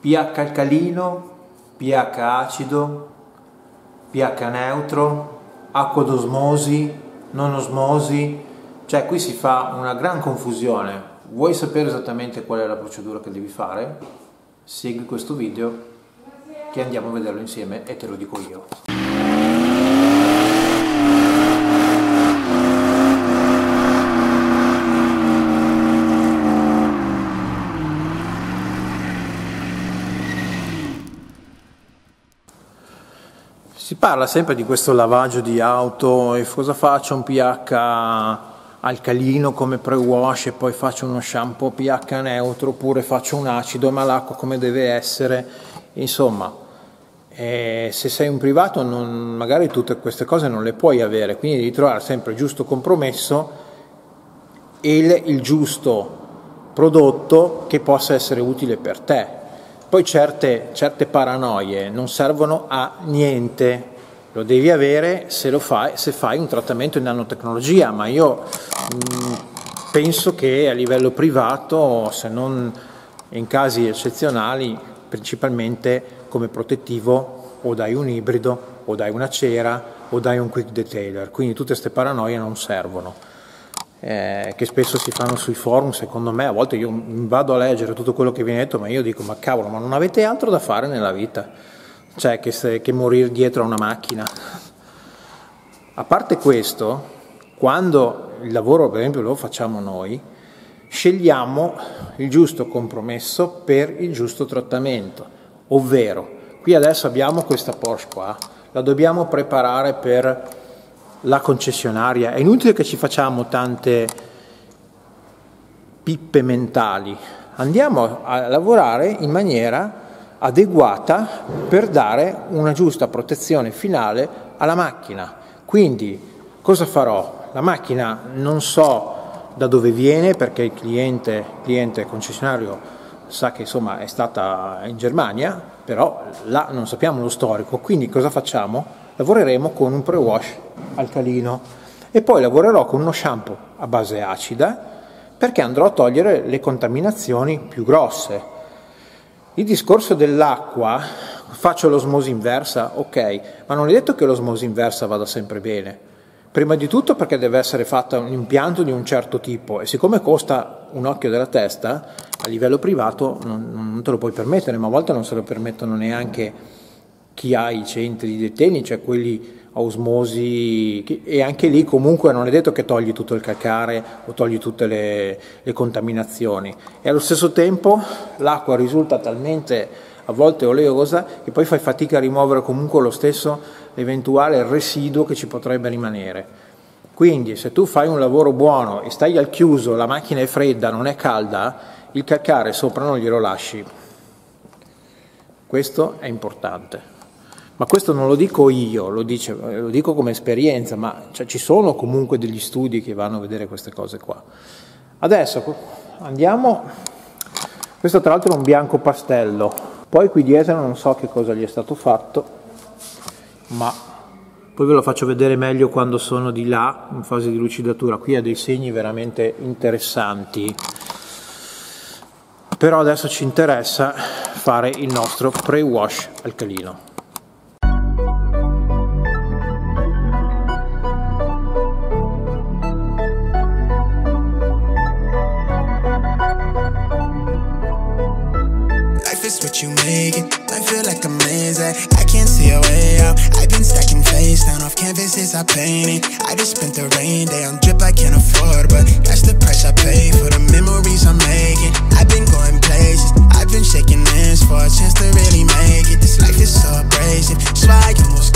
pH alcalino, pH acido, pH neutro, acqua d'osmosi, non osmosi, cioè qui si fa una gran confusione. Vuoi sapere esattamente qual è la procedura che devi fare? Segui questo video che andiamo a vederlo insieme e te lo dico io. Parla sempre di questo lavaggio di auto e cosa faccio un pH alcalino come pre-wash e poi faccio uno shampoo pH neutro oppure faccio un acido ma l'acqua come deve essere. Insomma eh, se sei un privato non, magari tutte queste cose non le puoi avere quindi devi trovare sempre il giusto compromesso e il, il giusto prodotto che possa essere utile per te poi certe, certe paranoie non servono a niente, lo devi avere se, fai, se fai un trattamento in nanotecnologia, ma io mh, mm, penso che a livello privato, se non in casi eccezionali, principalmente come protettivo o dai un ibrido o dai una cera o dai un quick detailer, quindi tutte queste paranoie non servono eh, che spesso si fanno sui forum, secondo me a volte io vado a leggere tutto quello che viene detto, ma io dico ma cavolo, ma non avete altro da fare nella vita, cioè che, se, che morire dietro a una macchina. A parte questo, quando il lavoro per esempio lo facciamo noi, scegliamo il giusto compromesso per il giusto trattamento, ovvero qui adesso abbiamo questa Porsche qua, la dobbiamo preparare per la concessionaria. È inutile che ci facciamo tante pippe mentali, andiamo a lavorare in maniera adeguata per dare una giusta protezione finale alla macchina. Quindi cosa farò? La macchina non so da dove viene perché il cliente, cliente concessionario sa che insomma è stata in Germania, però là non sappiamo lo storico, quindi cosa facciamo? Lavoreremo con un pre-wash alcalino e poi lavorerò con uno shampoo a base acida perché andrò a togliere le contaminazioni più grosse. Il discorso dell'acqua, faccio l'osmosi inversa, ok, ma non è detto che l'osmosi inversa vada sempre bene. Prima di tutto perché deve essere fatta un impianto di un certo tipo e siccome costa un occhio della testa, a livello privato non, non te lo puoi permettere, ma a volte non se lo permettono neanche chi ha i centri di deteni, cioè quelli a osmosi, e anche lì comunque non è detto che togli tutto il calcare o togli tutte le, le contaminazioni. E allo stesso tempo l'acqua risulta talmente a volte oleosa che poi fai fatica a rimuovere comunque lo stesso eventuale residuo che ci potrebbe rimanere. Quindi se tu fai un lavoro buono e stai al chiuso, la macchina è fredda, non è calda, il calcare sopra non glielo lasci. Questo è importante. Ma questo non lo dico io, lo, dice, lo dico come esperienza, ma cioè, ci sono comunque degli studi che vanno a vedere queste cose qua. Adesso andiamo, questo tra l'altro è un bianco pastello, poi qui dietro non so che cosa gli è stato fatto, ma poi ve lo faccio vedere meglio quando sono di là in fase di lucidatura, qui ha dei segni veramente interessanti, però adesso ci interessa fare il nostro pre-wash alcalino. What you making. I feel like a amazing. Eh? I can't see a way out. I've been stacking face down off canvases I painted. I just spent the rain day on drip I can't afford, but that's the price I pay for the memories I'm making. I've been going places. I've been shaking hands for a chance to really make it. This life is so abrasive. So I almost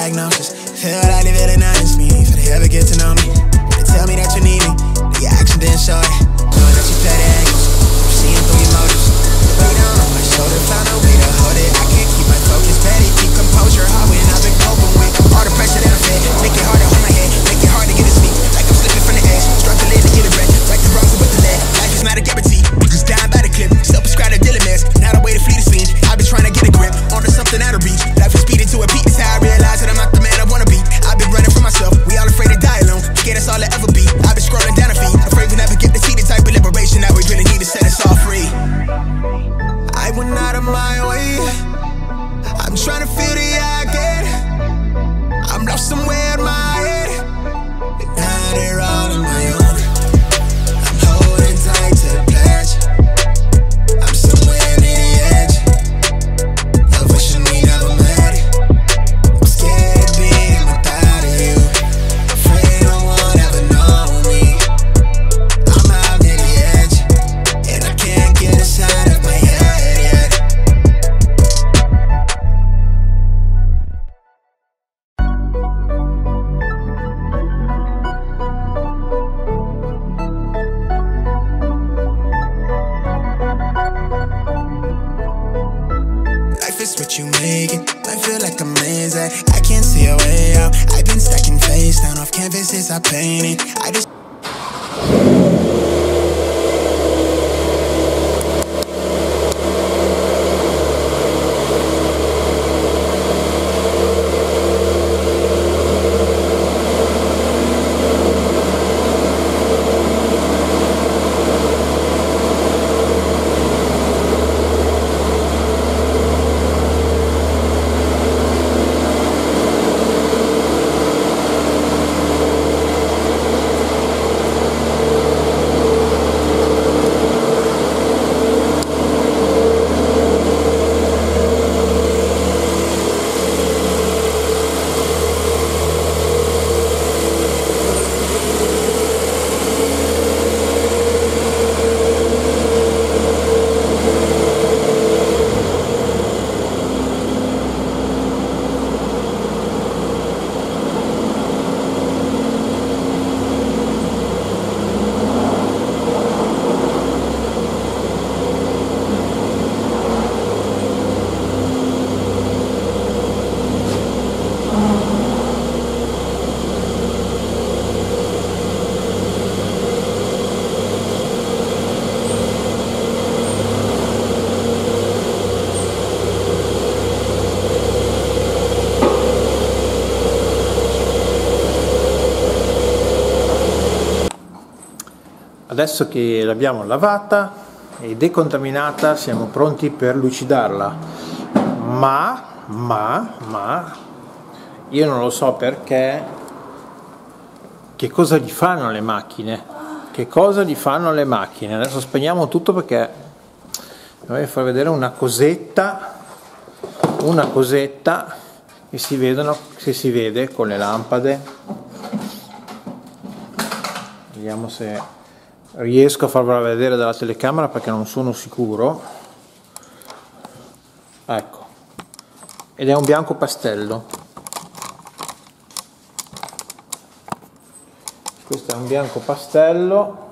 diagnosis. Feel like I paint it. I just Adesso che l'abbiamo lavata e decontaminata siamo pronti per lucidarla. Ma, ma, ma, io non lo so perché, che cosa gli fanno le macchine? Che cosa gli fanno le macchine? Adesso spegniamo tutto perché vorrei far vedere una cosetta, una cosetta che si vedono, che si vede con le lampade. Vediamo se riesco a farvela vedere dalla telecamera perché non sono sicuro. Ecco. Ed è un bianco pastello. Questo è un bianco pastello.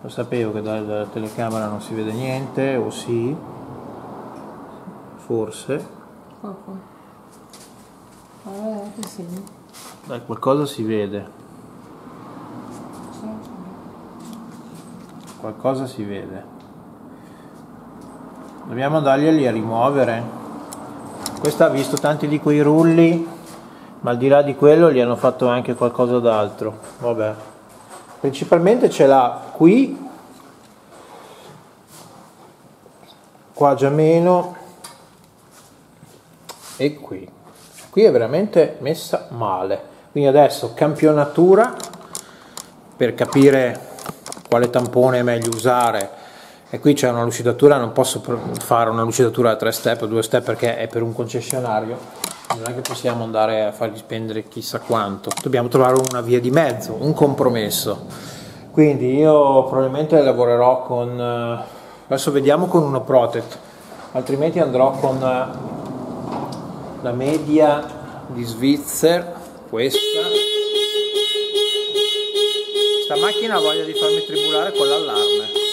Lo sapevo che dalla, telecamera non si vede niente o sì? Forse. Qualcosa si vede qualcosa si vede. Dobbiamo andarglieli a rimuovere. Questa ha visto tanti di quei rulli ma al di là di quello gli hanno fatto anche qualcosa d'altro. Vabbè. Principalmente ce l'ha qui. Qua già meno. E qui. Qui è veramente messa male. Quindi adesso campionatura per capire quale tampone è meglio usare. E qui c'è una lucidatura non posso fare una lucidatura a tre step o due step perché è per un concessionario. Non è che possiamo andare a fargli spendere chissà quanto. Dobbiamo trovare una via di mezzo un compromesso. Quindi io probabilmente lavorerò con eh, adesso vediamo con uno protect altrimenti andrò con eh, la media di Switzer questa macchina ha voglia di farmi tribulare con l'allarme